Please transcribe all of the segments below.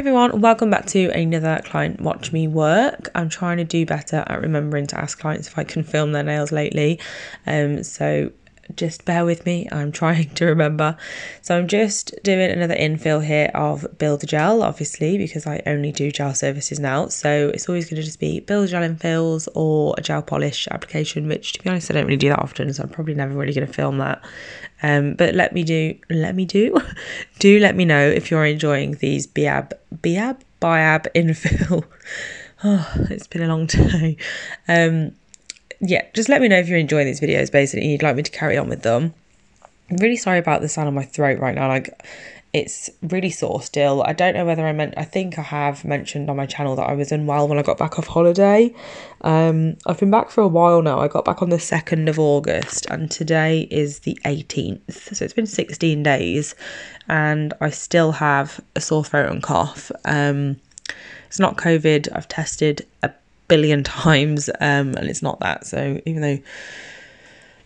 everyone, welcome back to another client watch me work. I'm trying to do better at remembering to ask clients if I can film their nails lately. Um, so just bear with me. I'm trying to remember. So I'm just doing another infill here of Builder Gel, obviously, because I only do gel services now. So it's always going to just be Builder Gel infills or a gel polish application, which to be honest, I don't really do that often. So I'm probably never really going to film that. Um, but let me do, let me do, do let me know if you're enjoying these Biab, Biab, Biab infill. Oh, it's been a long day. Um, yeah, just let me know if you're enjoying these videos basically you'd like me to carry on with them. I'm really sorry about the sound of my throat right now. Like it's really sore still. I don't know whether I meant I think I have mentioned on my channel that I was unwell when I got back off holiday. Um I've been back for a while now. I got back on the 2nd of August and today is the 18th. So it's been 16 days and I still have a sore throat and cough. Um it's not COVID. I've tested a billion times um, and it's not that. So even though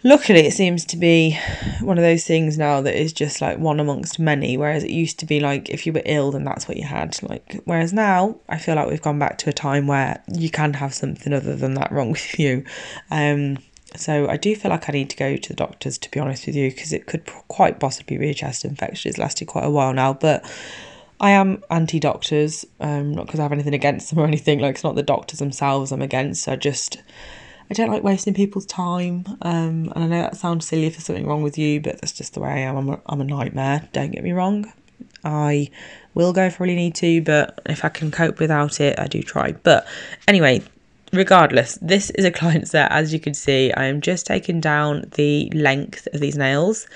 luckily it seems to be one of those things now that is just like one amongst many whereas it used to be like if you were ill then that's what you had like whereas now i feel like we've gone back to a time where you can have something other than that wrong with you um so i do feel like i need to go to the doctors to be honest with you because it could quite possibly be a chest infection it's lasted quite a while now but I am anti doctors, um, not because I have anything against them or anything. Like it's not the doctors themselves I'm against. I just I don't like wasting people's time. Um, and I know that sounds silly if there's something wrong with you, but that's just the way I am. I'm a, I'm a nightmare. Don't get me wrong. I will go if I really need to, but if I can cope without it, I do try. But anyway, regardless, this is a client set. As you can see, I am just taking down the length of these nails.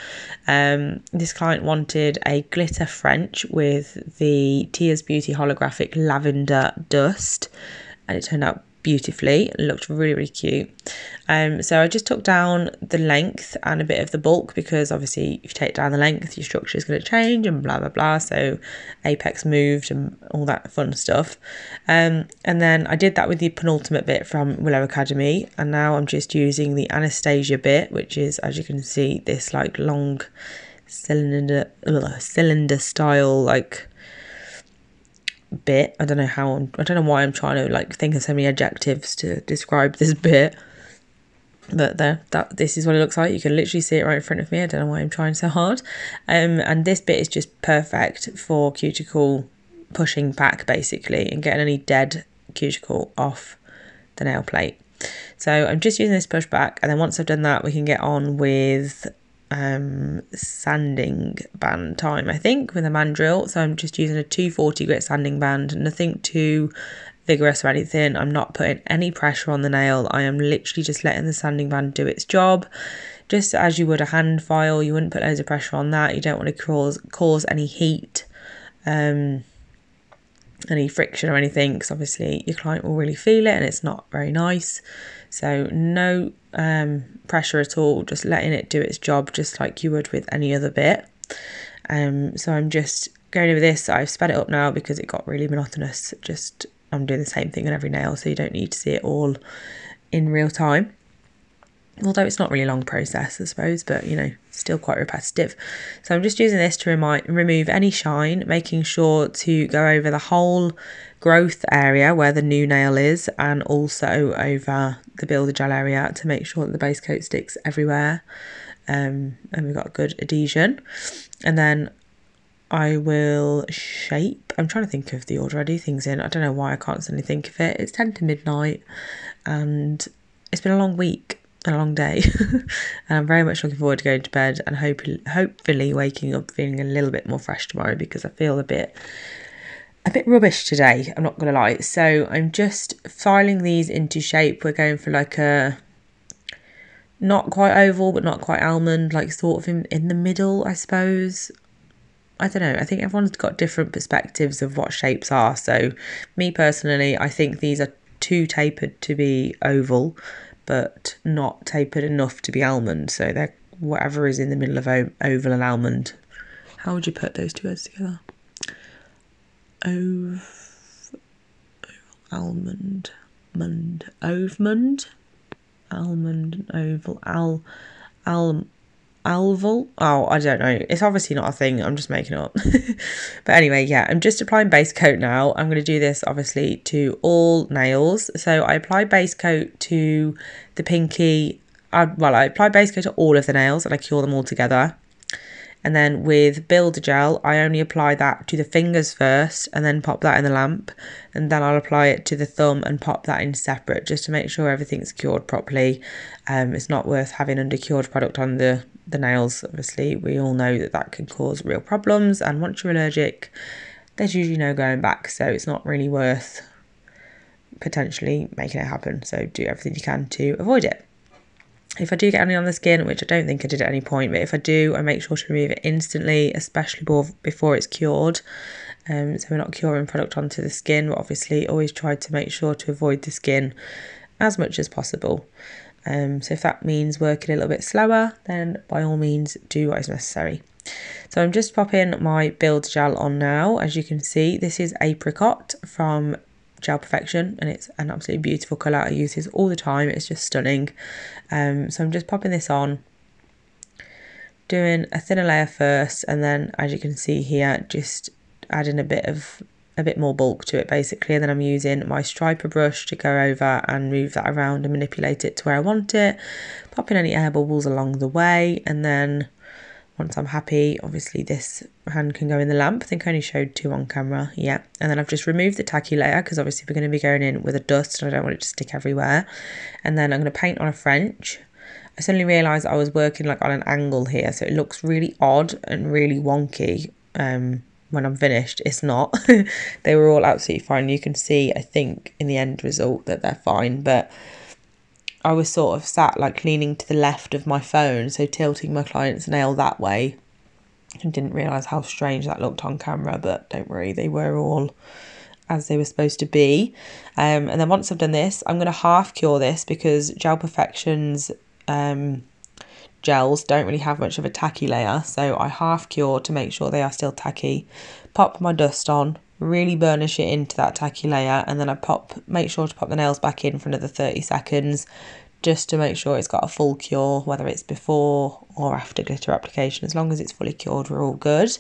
Um, this client wanted a glitter French with the Tia's Beauty holographic lavender dust, and it turned out beautifully. It looked really, really cute. Um, so I just took down the length and a bit of the bulk because obviously if you take down the length, your structure is going to change and blah, blah, blah. So apex moved and all that fun stuff. Um, and then I did that with the penultimate bit from Willow Academy. And now I'm just using the Anastasia bit, which is, as you can see, this like long cylinder, ugh, cylinder style, like bit. I don't know how I'm, I don't know why I'm trying to like think of so many adjectives to describe this bit. But there, that this is what it looks like. You can literally see it right in front of me. I don't know why I'm trying so hard. Um, and this bit is just perfect for cuticle pushing back basically and getting any dead cuticle off the nail plate. So I'm just using this push back, and then once I've done that, we can get on with um, sanding band time, I think, with a mandrel. So I'm just using a 240 grit sanding band, nothing too vigorous or anything. I'm not putting any pressure on the nail. I am literally just letting the sanding band do its job. Just as you would a hand file, you wouldn't put loads of pressure on that. You don't want to cause cause any heat, um, any friction or anything, because obviously your client will really feel it and it's not very nice. So no um, pressure at all, just letting it do its job just like you would with any other bit. Um, so I'm just going over this. I've sped it up now because it got really monotonous. Just I'm doing the same thing on every nail, so you don't need to see it all in real time. Although it's not really a long process, I suppose, but you know, still quite repetitive. So I'm just using this to remind, remove any shine, making sure to go over the whole growth area where the new nail is and also over the builder gel area to make sure that the base coat sticks everywhere. Um, and we've got good adhesion. And then I will shape. I'm trying to think of the order I do things in. I don't know why I can't suddenly think of it. It's 10 to midnight and it's been a long week and a long day and I'm very much looking forward to going to bed and hope, hopefully waking up feeling a little bit more fresh tomorrow because I feel a bit a bit rubbish today, I'm not to lie. So I'm just filing these into shape. We're going for like a not quite oval, but not quite almond, like sort of in, in the middle, I suppose. I don't know. I think everyone's got different perspectives of what shapes are. So, me personally, I think these are too tapered to be oval, but not tapered enough to be almond. So, they're whatever is in the middle of oval and almond. How would you put those two words together? Ov, almond, mund, ovmund, almond, oval, al, al, Alval. Oh, I don't know. It's obviously not a thing. I'm just making up. but anyway, yeah, I'm just applying base coat now. I'm going to do this obviously to all nails. So I apply base coat to the pinky. I, well, I apply base coat to all of the nails and I cure them all together. And then with Builder Gel, I only apply that to the fingers first and then pop that in the lamp. And then I'll apply it to the thumb and pop that in separate just to make sure everything's cured properly. Um, it's not worth having undercured product on the, the nails. Obviously, we all know that that can cause real problems. And once you're allergic, there's usually no going back. So it's not really worth potentially making it happen. So do everything you can to avoid it. If I do get any on the skin, which I don't think I did at any point, but if I do, I make sure to remove it instantly, especially before it's cured. Um, so we're not curing product onto the skin, but obviously always try to make sure to avoid the skin as much as possible. Um, so if that means working a little bit slower, then by all means do what is necessary. So I'm just popping my build gel on now. As you can see, this is apricot from Gel Perfection and it's an absolutely beautiful colour. I use this all the time. It's just stunning. Um, so I'm just popping this on, doing a thinner layer first and then as you can see here, just adding a bit of a bit more bulk to it basically and then I'm using my striper brush to go over and move that around and manipulate it to where I want it popping any air bubbles along the way and then once I'm happy, obviously this hand can go in the lamp. I think I only showed two on camera. Yeah. And then I've just removed the tacky layer because obviously we're going to be going in with a dust and I don't want it to stick everywhere. And then I'm going to paint on a French. I suddenly realised I was working like on an angle here. So it looks really odd and really wonky um, when I'm finished. It's not. they were all absolutely fine. You can see, I think, in the end result that they're fine. But I was sort of sat like leaning to the left of my phone, so tilting my client's nail that way. And didn't realise how strange that looked on camera, but don't worry, they were all as they were supposed to be. Um, and then once I've done this, I'm going to half cure this because Gel Perfections um, gels don't really have much of a tacky layer. So I half cure to make sure they are still tacky. Pop my dust on, really burnish it into that tacky layer and then I pop make sure to pop the nails back in for another 30 seconds just to make sure it's got a full cure whether it's before or after glitter application as long as it's fully cured we're all good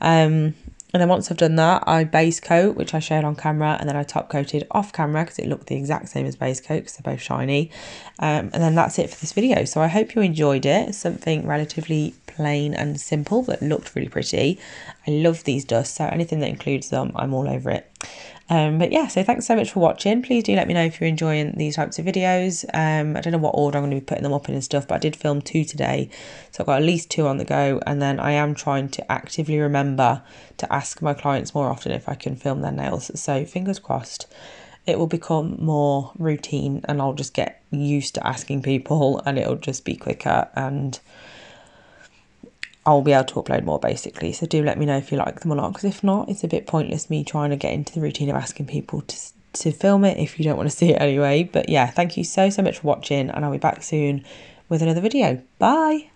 um, and then once I've done that, I base coat, which I showed on camera, and then I top coated off camera because it looked the exact same as base coat because they're both shiny. Um, and then that's it for this video. So I hope you enjoyed it. Something relatively plain and simple that looked really pretty. I love these dusts, so anything that includes them, I'm all over it. Um, but yeah, so thanks so much for watching. Please do let me know if you're enjoying these types of videos. Um, I don't know what order I'm going to be putting them up in and stuff, but I did film two today. So I've got at least two on the go. And then I am trying to actively remember to ask my clients more often if I can film their nails. So fingers crossed it will become more routine and I'll just get used to asking people and it'll just be quicker and I'll be able to upload more basically. So do let me know if you like them or not, because if not, it's a bit pointless me trying to get into the routine of asking people to, to film it if you don't want to see it anyway. But yeah, thank you so, so much for watching, and I'll be back soon with another video. Bye.